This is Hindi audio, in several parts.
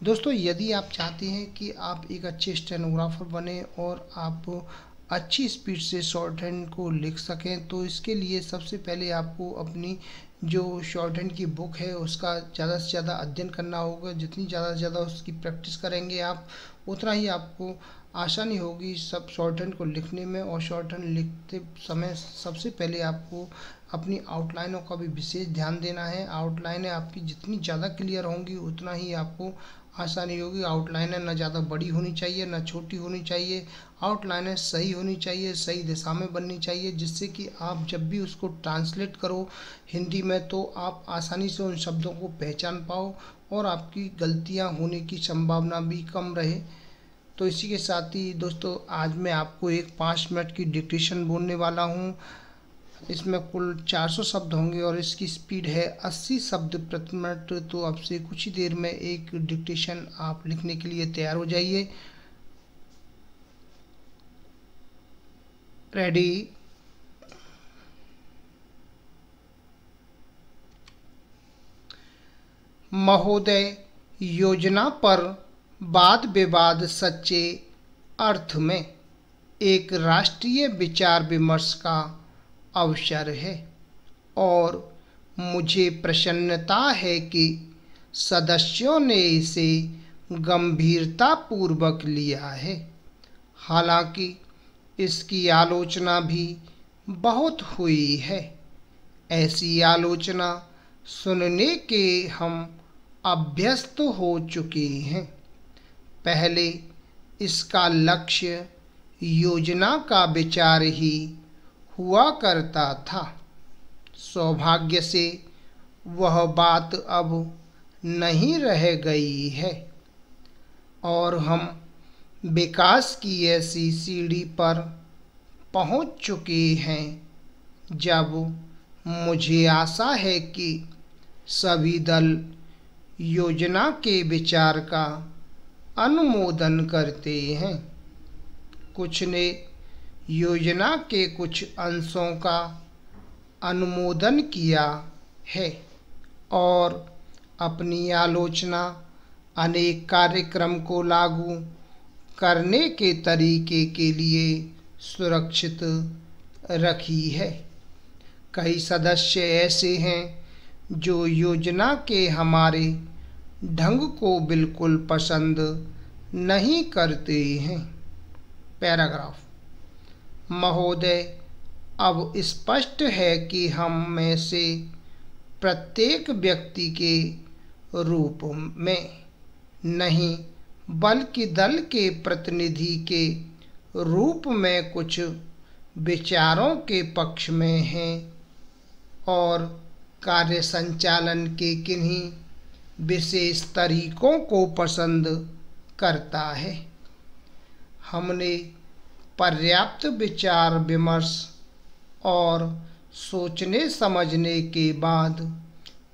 दोस्तों, यदि आप चाहते हैं कि आप एक अच्छे स्टेनोग्राफर बने और आप अच्छी स्पीड से शॉर्ट हैंड को लिख सकें तो इसके लिए सबसे पहले आपको अपनी जो शॉर्ट हैंड की बुक है, उसका ज़्यादा से ज़्यादा अध्ययन करना होगा। जितनी ज़्यादा से ज़्यादा उसकी प्रैक्टिस करेंगे आप, उतना ही आपको आसानी होगी सब शॉर्ट हैंड को लिखने में और शॉर्ट हैंड लिखते समय सबसे पहले आपको अपनी आउटलाइनों का भी विशेष ध्यान देना है। आउटलाइनें आपकी जितनी ज़्यादा क्लियर होंगी, उतना ही आपको आसानी होगी। आउटलाइनें ना ज़्यादा बड़ी होनी चाहिए, ना छोटी होनी चाहिए। आउटलाइनें सही होनी चाहिए, सही दिशा में बननी चाहिए, जिससे कि आप जब भी उसको ट्रांसलेट करो हिंदी में तो आप आसानी से उन शब्दों को पहचान पाओ और आपकी गलतियाँ होने की संभावना भी कम रहे। तो इसी के साथ ही दोस्तों, आज मैं आपको एक पाँच मिनट की डिक्टेशन बोलने वाला हूँ। इसमें कुल 400 शब्द होंगे और इसकी स्पीड है 80 शब्द प्रति मिनट। तो अब से कुछ ही देर में एक डिक्टेशन आप लिखने के लिए तैयार हो जाइए। रेडी महोदय, योजना पर वाद विवाद सच्चे अर्थ में एक राष्ट्रीय विचार विमर्श का अवसर है। और मुझे प्रसन्नता है कि सदस्यों ने इसे गंभीरतापूर्वक लिया है। हालाँकि इसकी आलोचना भी बहुत हुई है। ऐसी आलोचना सुनने के हम अभ्यस्त हो चुके हैं। पहले इसका लक्ष्य योजना का विचार ही हुआ करता था। सौभाग्य से वह बात अब नहीं रह गई है। और हम विकास की ऐसी सीढ़ी पर पहुँच चुके हैं, जब मुझे आशा है कि सभी दल योजना के विचार का अनुमोदन करते हैं। कुछ ने योजना के कुछ अंशों का अनुमोदन किया है और अपनी आलोचना अनेक कार्यक्रम को लागू करने के तरीके के लिए सुरक्षित रखी है। कई सदस्य ऐसे हैं जो योजना के हमारे ढंग को बिल्कुल पसंद नहीं करते हैं। पैराग्राफ। महोदय, अब स्पष्ट है कि हम में से प्रत्येक व्यक्ति के रूप में नहीं, बल्कि दल के प्रतिनिधि के रूप में कुछ विचारों के पक्ष में हैं और कार्य संचालन के किन्हीं विशेष तरीकों को पसंद करता है। हमने पर्याप्त विचार विमर्श और सोचने समझने के बाद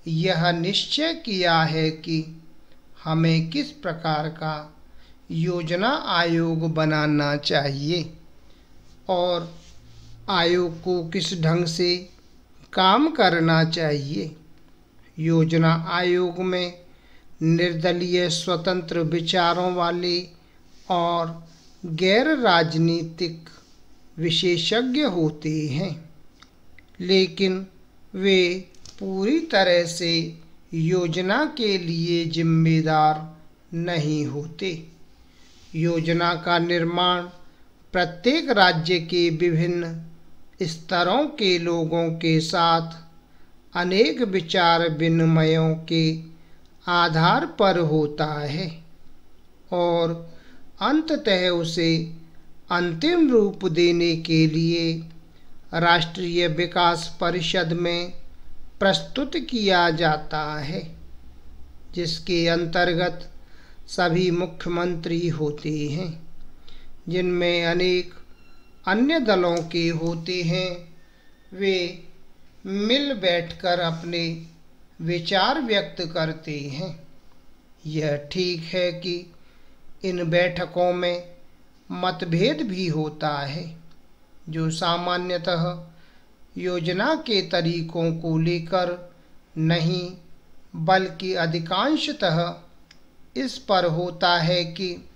यह निश्चय किया है कि हमें किस प्रकार का योजना आयोग बनाना चाहिए और आयोग को किस ढंग से काम करना चाहिए। योजना आयोग में निर्दलीय स्वतंत्र विचारों वाले और गैर राजनीतिक विशेषज्ञ होते हैं, लेकिन वे पूरी तरह से योजना के लिए जिम्मेदार नहीं होते। योजना का निर्माण प्रत्येक राज्य के विभिन्न स्तरों के लोगों के साथ अनेक विचार विनिमयों के आधार पर होता है और अंततः उसे अंतिम रूप देने के लिए राष्ट्रीय विकास परिषद में प्रस्तुत किया जाता है, जिसके अंतर्गत सभी मुख्यमंत्री होते हैं, जिनमें अनेक अन्य दलों के होते हैं। वे मिल बैठकर अपने विचार व्यक्त करते हैं। यह ठीक है कि इन बैठकों में मतभेद भी होता है, जो सामान्यतः योजना के तरीकों को लेकर नहीं, बल्कि अधिकांशतः इस पर होता है कि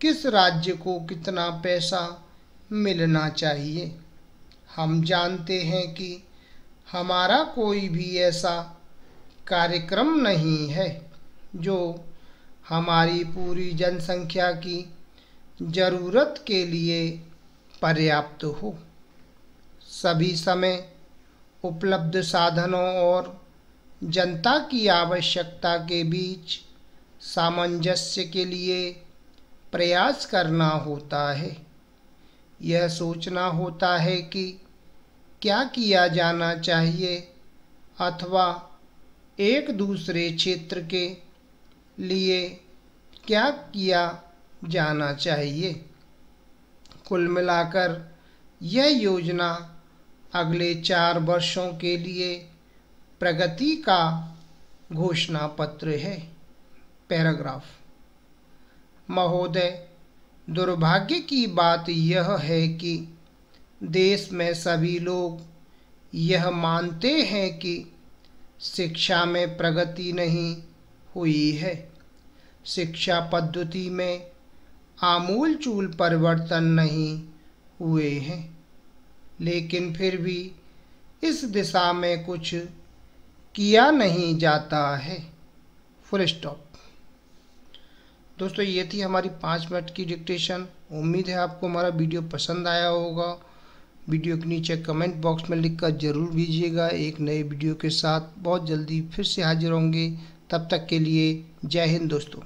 किस राज्य को कितना पैसा मिलना चाहिए। हम जानते हैं कि हमारा कोई भी ऐसा कार्यक्रम नहीं है, जो हमारी पूरी जनसंख्या की ज़रूरत के लिए पर्याप्त हो। सभी समय उपलब्ध साधनों और जनता की आवश्यकता के बीच सामंजस्य के लिए प्रयास करना होता है। यह सोचना होता है कि क्या किया जाना चाहिए अथवा एक दूसरे क्षेत्र के लिए क्या किया जाना चाहिए? कुल मिलाकर यह योजना अगले चार वर्षों के लिए प्रगति का घोषणा पत्र है। पैराग्राफ। महोदय, दुर्भाग्य की बात यह है कि देश में सभी लोग यह मानते हैं कि शिक्षा में प्रगति नहीं हुई है। शिक्षा पद्धति में आमूल चूल परिवर्तन नहीं हुए हैं। लेकिन फिर भी इस दिशा में कुछ किया नहीं जाता है। फुल स्टॉप दोस्तों, ये थी हमारी पाँच मिनट की डिक्टेशन उम्मीद है आपको हमारा वीडियो पसंद आया होगा। वीडियो के नीचे कमेंट बॉक्स में लिखकर ज़रूर भेजिएगा। एक नए वीडियो के साथ बहुत जल्दी फिर से हाजिर होंगे। तब तक के लिए जय हिंद दोस्तों।